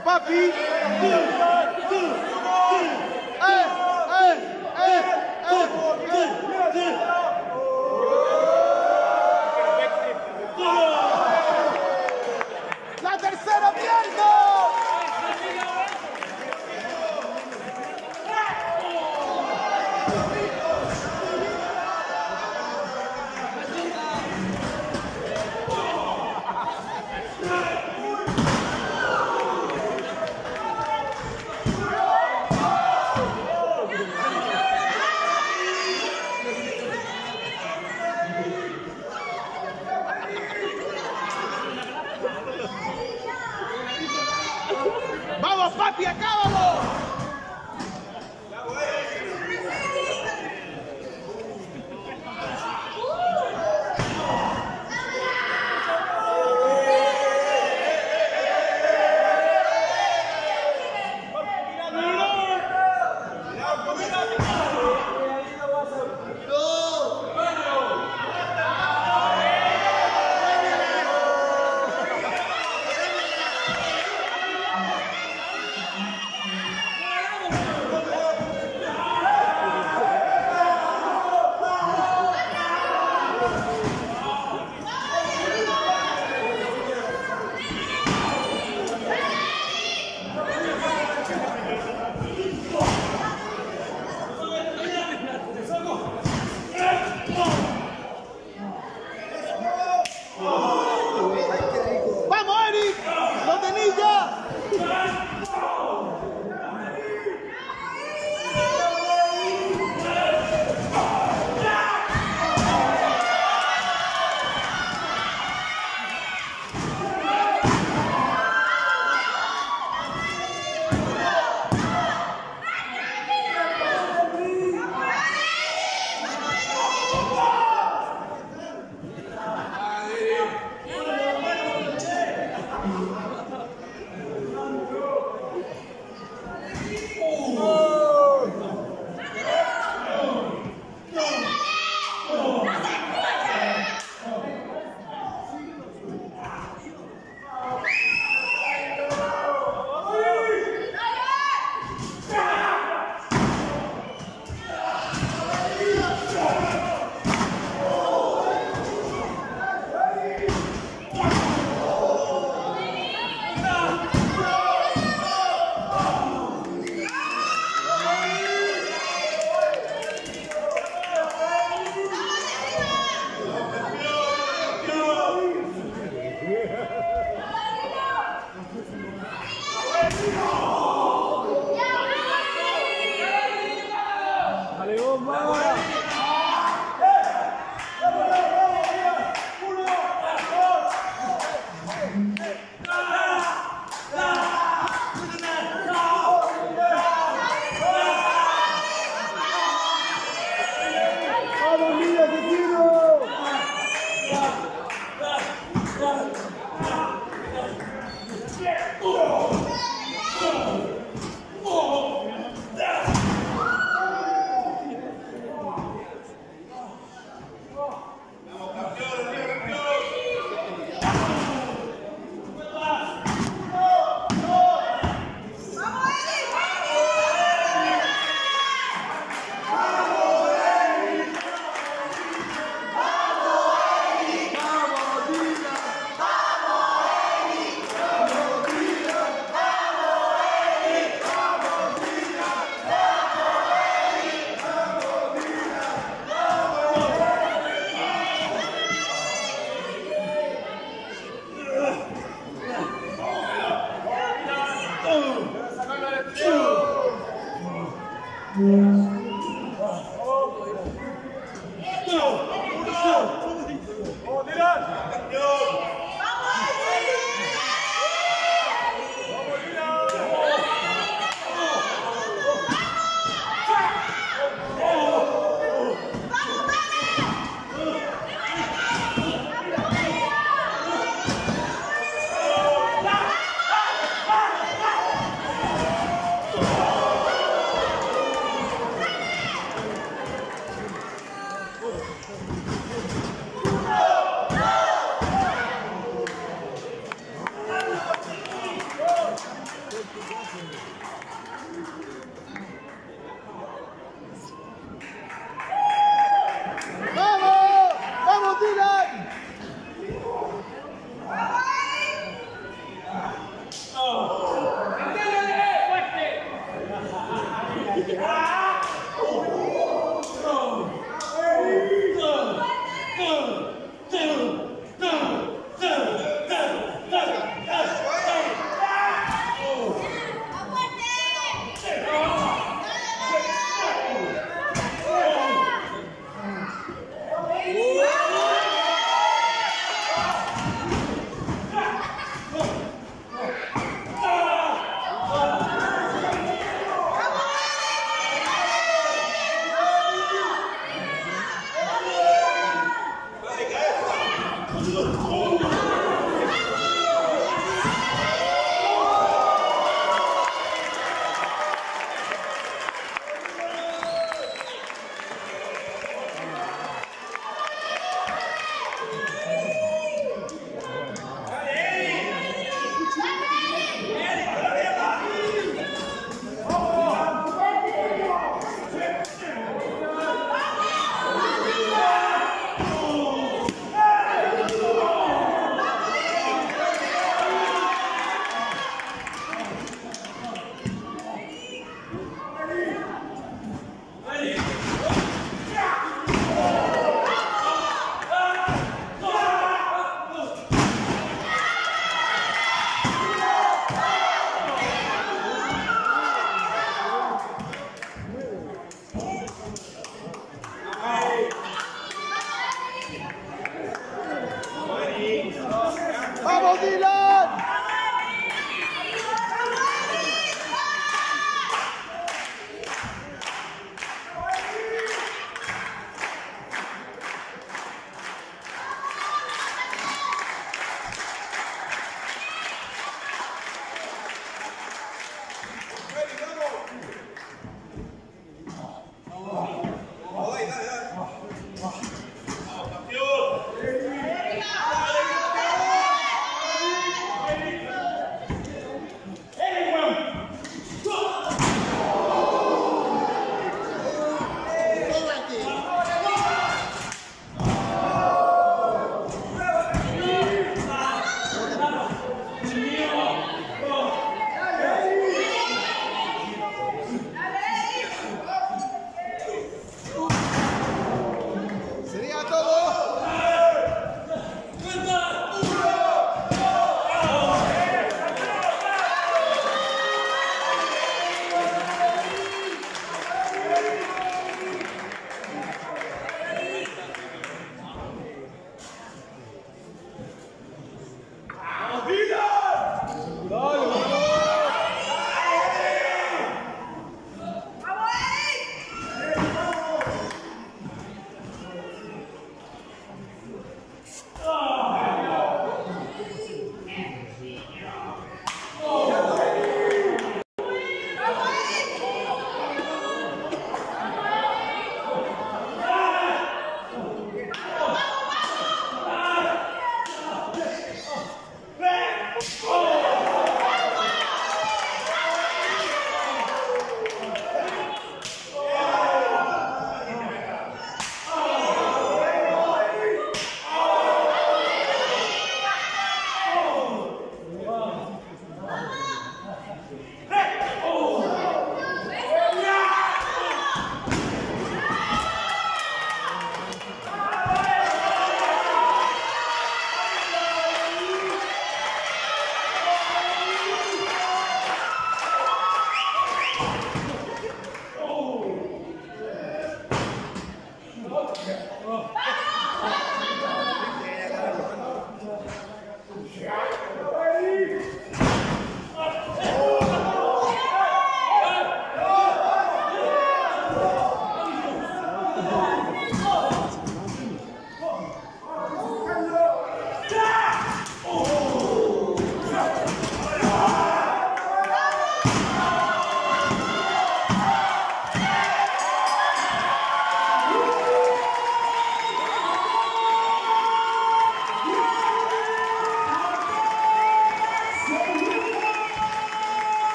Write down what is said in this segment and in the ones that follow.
papi. Não! Good.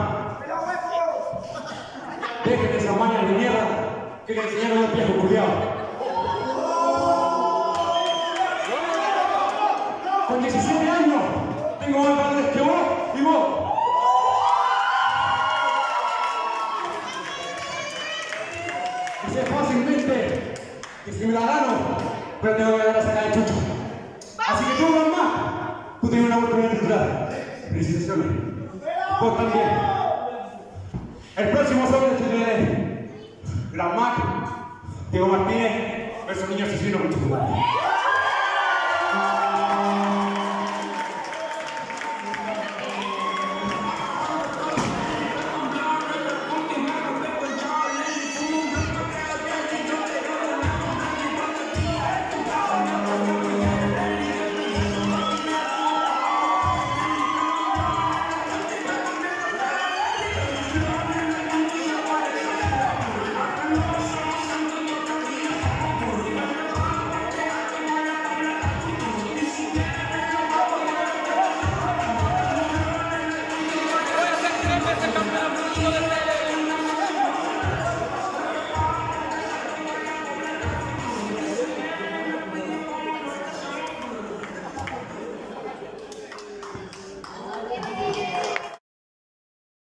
Más. Dejen esas mañas de mierda que le enseñaron los viejos culiados. Con 17 años tengo más padres que vos y vos. Y sé fácilmente que si me la gano, pero tengo que dar a sacar el chucho. Así que tú, más, tú tienes una oportunidad de entrar. Felicitaciones. Vos también. Gran Mac, Diego Martínez, versus niño asesino chocolate.